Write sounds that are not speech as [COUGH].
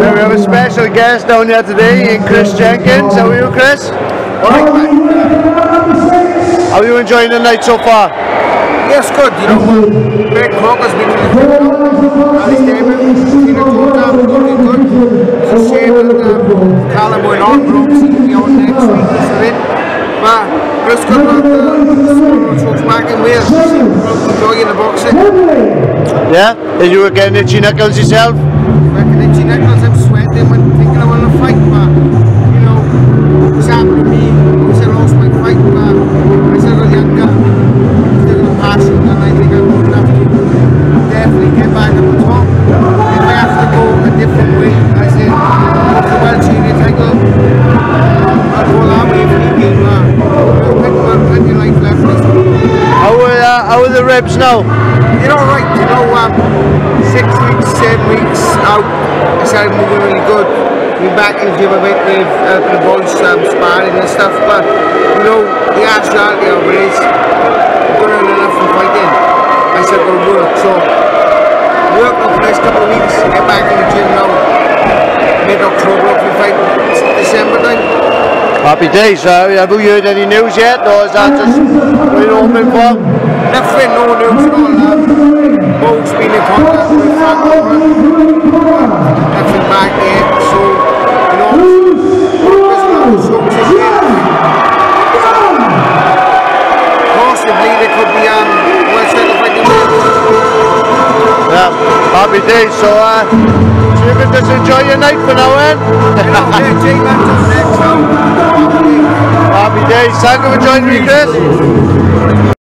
Yeah, we have a special guest down here today, in Chris Jenkins. How are you, Chris? How are you enjoying the night so far? Yes, good. You know, Croker's been in the team now. Alice David, Tina Jota, looking good. It's a shame that um, Callum went on, but obviously he'll be on next week. He's in. But Chris good luck. Uh, folks back in Wales. Enjoying the boxing. Yeah? Did you getting itchy knuckles yourself? Reckon Itchy Nichols, I'm sweating when thinking I want to fight, how are the ribs now? you're all right, you know, um, six weeks, seven weeks out, I started moving really good. Been back in the gym a bit with uh, the boys um, sparring and stuff, but you know, the actuality of it is, I'm going to earn enough from fighting. I said, to work, so work over the next couple of weeks, get back in the gym now. Mid-October, hopefully fight December time. Happy days. Uh, have you heard any news yet, or is that just what you're hoping for? Nothing, no news at all. Um, Bo's been in contact with Frank Warren. Nothing back yet, so, you know, there's a lot of shows. Possibly there could be um, one set of fighting Yeah, happy days. So, uh, so you can just enjoy your night for now, eh? You [LAUGHS] know, yeah, J-Man just next now. Happy days. Thank you for joining me, Chris.